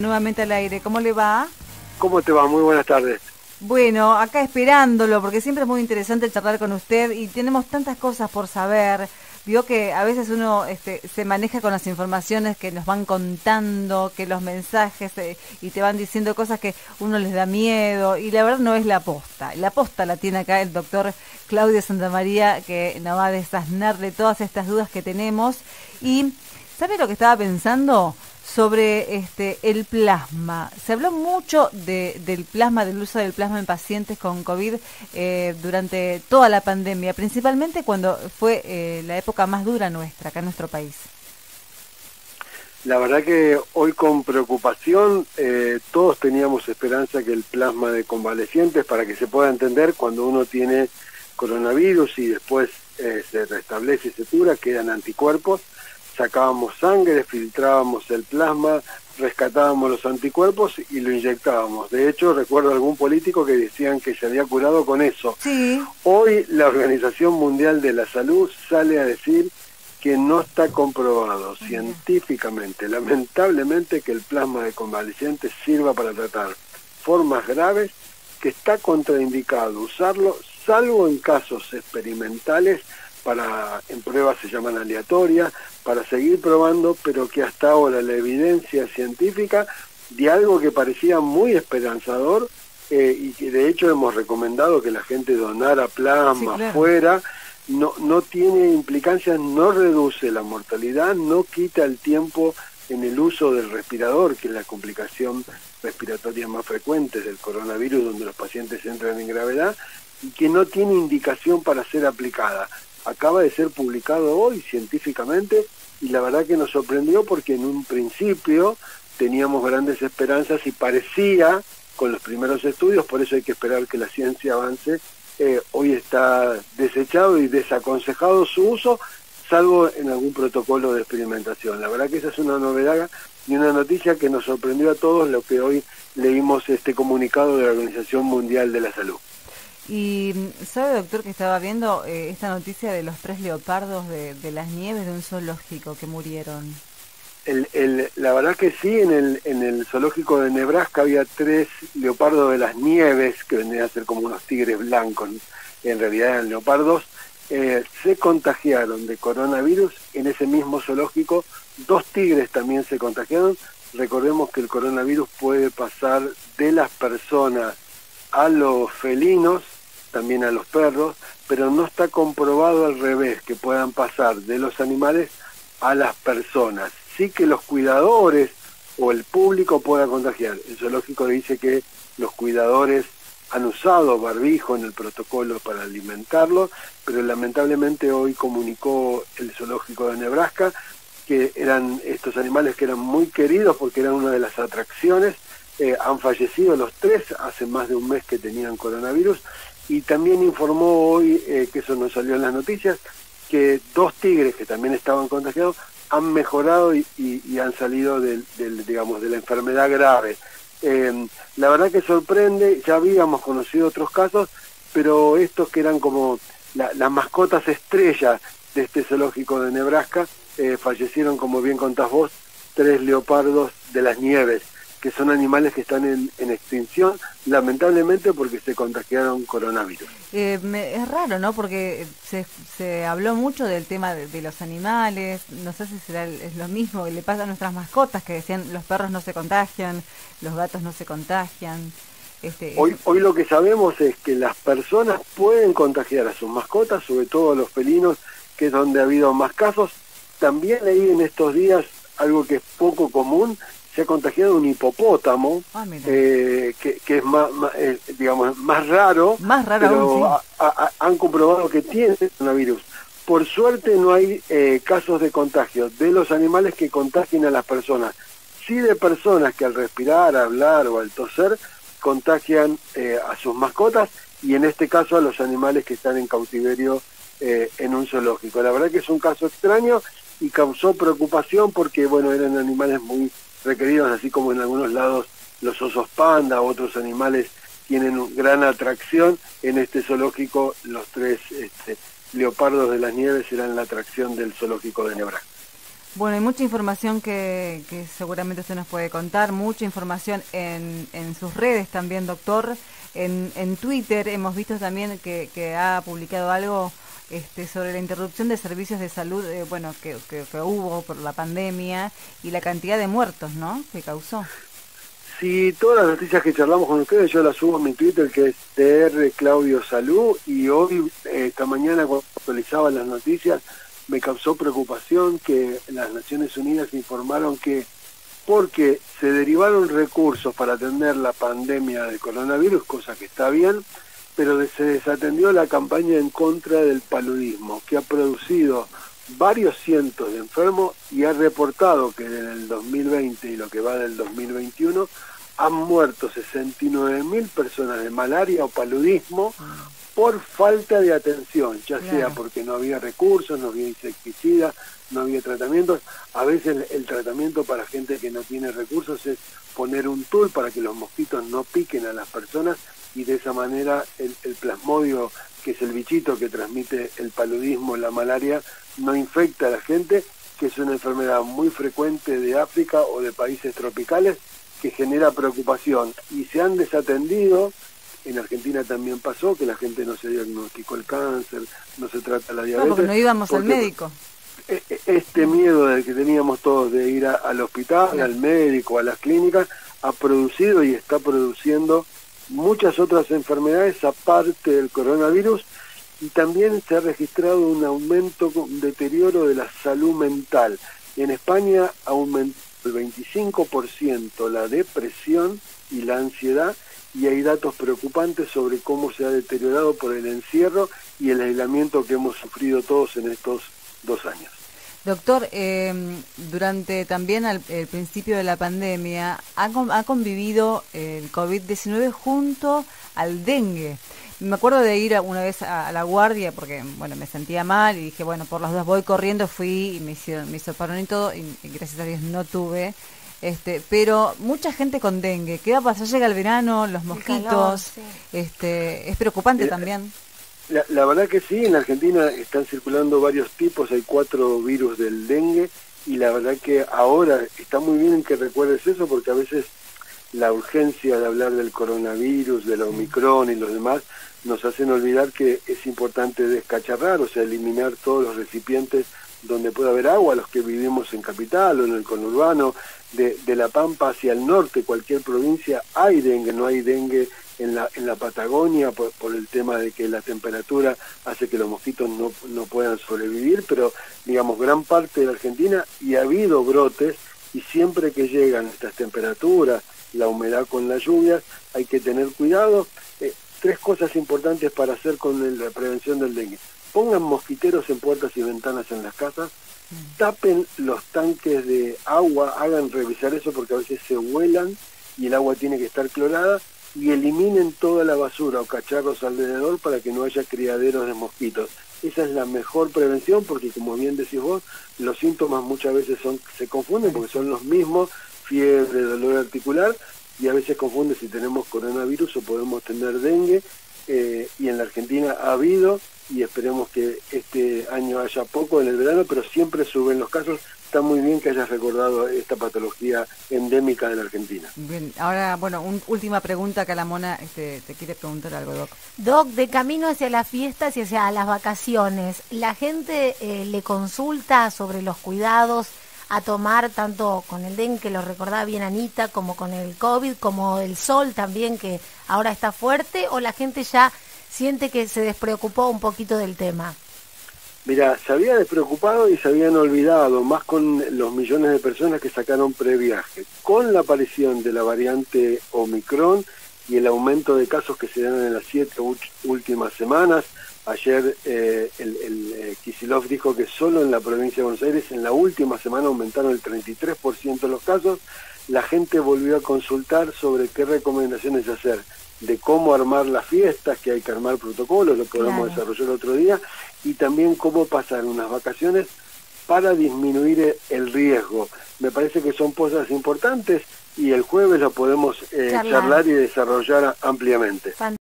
Nuevamente al aire, ¿cómo le va? ¿Cómo te va? Muy buenas tardes. Bueno, acá esperándolo, porque siempre es muy interesante charlar con usted y tenemos tantas cosas por saber. Vio que a veces uno este, se maneja con las informaciones que nos van contando, que los mensajes eh, y te van diciendo cosas que uno les da miedo y la verdad no es la posta. La posta la tiene acá el doctor Claudio Santamaría que nos va a desasnarle todas estas dudas que tenemos. Y, ¿sabe lo que estaba pensando? Sobre este el plasma. Se habló mucho de, del plasma, del uso del plasma en pacientes con COVID eh, durante toda la pandemia, principalmente cuando fue eh, la época más dura nuestra, acá en nuestro país. La verdad que hoy con preocupación eh, todos teníamos esperanza que el plasma de convalecientes, para que se pueda entender, cuando uno tiene coronavirus y después se restablece y se cura, quedan anticuerpos, sacábamos sangre, filtrábamos el plasma, rescatábamos los anticuerpos y lo inyectábamos. De hecho, recuerdo algún político que decían que se había curado con eso. Hoy la Organización Mundial de la Salud sale a decir que no está comprobado científicamente, lamentablemente, que el plasma de convalecientes sirva para tratar formas graves, que está contraindicado usarlo, salvo en casos experimentales para en pruebas se llaman aleatorias, para seguir probando, pero que hasta ahora la evidencia científica de algo que parecía muy esperanzador eh, y que de hecho hemos recomendado que la gente donara plasma afuera, no, no tiene implicancias, no reduce la mortalidad, no quita el tiempo en el uso del respirador, que es la complicación respiratoria más frecuente del coronavirus, donde los pacientes entran en gravedad, y que no tiene indicación para ser aplicada acaba de ser publicado hoy científicamente y la verdad que nos sorprendió porque en un principio teníamos grandes esperanzas y parecía con los primeros estudios, por eso hay que esperar que la ciencia avance, eh, hoy está desechado y desaconsejado su uso, salvo en algún protocolo de experimentación. La verdad que esa es una novedad y una noticia que nos sorprendió a todos lo que hoy leímos este comunicado de la Organización Mundial de la Salud. Y sabe, doctor, que estaba viendo eh, esta noticia de los tres leopardos de, las nieves de un zoológico que murieron. El, el, la verdad que sí, en el, en el zoológico de Nebraska había tres leopardos de las nieves, que vendrían a ser como unos tigres blancos, en realidad eran leopardos, eh, se contagiaron de coronavirus en ese mismo zoológico. Dos tigres también se contagiaron. Recordemos que el coronavirus puede pasar de las personas a los felinos también a los perros, pero no está comprobado al revés, que puedan pasar de los animales a las personas. Sí que los cuidadores o el público pueda contagiar. El zoológico dice que los cuidadores han usado barbijo en el protocolo para alimentarlos, pero lamentablemente hoy comunicó el zoológico de Nebraska que eran estos animales que eran muy queridos porque eran una de las atracciones, eh, han fallecido los tres hace más de un mes que tenían coronavirus y también informó hoy, eh, que eso no salió en las noticias, que dos tigres que también estaban contagiados han mejorado y, han salido del, digamos, de la enfermedad grave. Eh, la verdad que sorprende, ya habíamos conocido otros casos, pero estos que eran como las mascotas estrellas de este zoológico de Nebraska, eh, fallecieron, como bien contás vos, tres leopardos de las nieves que son animales que están en, extinción, lamentablemente porque se contagiaron coronavirus. Eh, es raro, ¿no? Porque se, se habló mucho del tema de, los animales, no sé si será es lo mismo que le pasa a nuestras mascotas, que decían los perros no se contagian, los gatos no se contagian. Este, hoy, hoy lo que sabemos es que las personas pueden contagiar a sus mascotas, sobre todo a los felinos, que es donde ha habido más casos. También leí en estos días algo que es poco común, se ha contagiado un hipopótamo, ah, eh, que, es más, eh, digamos, más raro, más raro pero han comprobado que tiene coronavirus. Por suerte no hay eh, casos de contagio de los animales que contagien a las personas, sí de personas que al respirar, hablar o al toser contagian a sus mascotas y en este caso a los animales que están en cautiverio en un zoológico. La verdad que es un caso extraño y causó preocupación porque, bueno, eran animales muy requeridos, así como en algunos lados los osos panda otros animales tienen gran atracción. En este zoológico los tres este, leopardos de las nieves serán la atracción del zoológico de Nebraska. Bueno, hay mucha información que, seguramente usted nos puede contar, mucha información en, en sus redes también, doctor. En, en Twitter hemos visto también que, que ha publicado algo este, sobre la interrupción de servicios de salud, eh, bueno, que, que, hubo por la pandemia y la cantidad de muertos, ¿no? Que causó. Sí, todas las noticias que charlamos con ustedes yo las subo en mi Twitter que es DR Claudio Salud y hoy, esta mañana cuando actualizaba las noticias, me causó preocupación que las Naciones Unidas informaron que porque se derivaron recursos para atender la pandemia de coronavirus, cosa que está bien, pero se desatendió la campaña en contra del paludismo, que ha producido varios cientos de enfermos y ha reportado que en el 2020 y lo que va del 2021 han muerto 69 mil personas de malaria o paludismo por falta de atención, ya sea porque no había recursos, no había insecticidas, no había tratamientos. A veces el, tratamiento para gente que no tiene recursos es poner un tul para que los mosquitos no piquen a las personas y de esa manera el, el plasmodio, que es el bichito que transmite el paludismo, la malaria, no infecta a la gente, que es una enfermedad muy frecuente de África o de países tropicales que genera preocupación y se han desatendido. En Argentina también pasó que la gente no se diagnosticó el cáncer, no se trata la diabetes. No, porque no íbamos al médico. E, e, este miedo del que teníamos todos de ir al hospital, al médico, a las clínicas, ha producido y está produciendo muchas otras enfermedades aparte del coronavirus y también se ha registrado un aumento, un deterioro de la salud mental. En España aumentó el 25% la depresión y la ansiedad y hay datos preocupantes sobre cómo se ha deteriorado por el encierro y el aislamiento que hemos sufrido todos en estos dos años. Doctor, eh, durante también al, el principio de la pandemia ha, ha convivido el COVID-19 junto al dengue. Me acuerdo de ir una vez a, la guardia porque, bueno, me sentía mal y dije, bueno, por las dos voy corriendo, fui y me hicieron, me hizo parón y todo y, gracias a Dios no tuve. Este, pero mucha gente con dengue. ¿Qué va a pasar? Llega el verano, los mosquitos. este, es preocupante eh, también. La, la, verdad que sí, en Argentina están circulando varios tipos, hay cuatro virus del dengue y la verdad que ahora está muy bien en que recuerdes eso porque a veces la urgencia de hablar del coronavirus, del Omicron y los demás nos hacen olvidar que es importante descacharrar, o sea, eliminar todos los recipientes donde pueda haber agua, los que vivimos en capital o en el conurbano, de, de La Pampa hacia el norte, cualquier provincia hay dengue, no hay dengue en la, en la Patagonia por, el tema de que la temperatura hace que los mosquitos no, no puedan sobrevivir, pero digamos gran parte de la Argentina y ha habido brotes y siempre que llegan estas temperaturas, la humedad con las lluvias, hay que tener cuidado. Eh, tres cosas importantes para hacer con la prevención del dengue. Pongan mosquiteros en puertas y ventanas en las casas, tapen los tanques de agua, hagan revisar eso porque a veces se vuelan y el agua tiene que estar clorada y eliminen toda la basura o cacharros alrededor para que no haya criaderos de mosquitos. Esa es la mejor prevención porque como bien decís vos, los síntomas muchas veces son se confunden porque son los mismos, fiebre, dolor articular y a veces confunden si tenemos coronavirus o podemos tener dengue eh, y en la Argentina ha habido y esperemos que este año haya poco en el verano, pero siempre suben los casos está muy bien que hayas recordado esta patología endémica de la Argentina. Bien, ahora, bueno, una última pregunta que la mona este, te quiere preguntar algo, Doc. Doc, de camino hacia las fiestas y hacia las vacaciones, ¿la gente eh, le consulta sobre los cuidados a tomar tanto con el dengue, que lo recordaba bien Anita, como con el COVID, como el sol también, que ahora está fuerte, o la gente ya siente que se despreocupó un poquito del tema? Mira, se había despreocupado y se habían olvidado, más con los millones de personas que sacaron previaje. Con la aparición de la variante Omicron y el aumento de casos que se dan en las siete últimas semanas, ayer eh, el, el eh, Kisilov dijo que solo en la provincia de Buenos Aires en la última semana aumentaron el 33% de los casos, la gente volvió a consultar sobre qué recomendaciones hacer de cómo armar las fiestas, que hay que armar protocolos, lo podemos desarrollar otro día, y también cómo pasar unas vacaciones para disminuir el riesgo. Me parece que son cosas importantes y el jueves lo podemos eh, charlar y desarrollar ampliamente.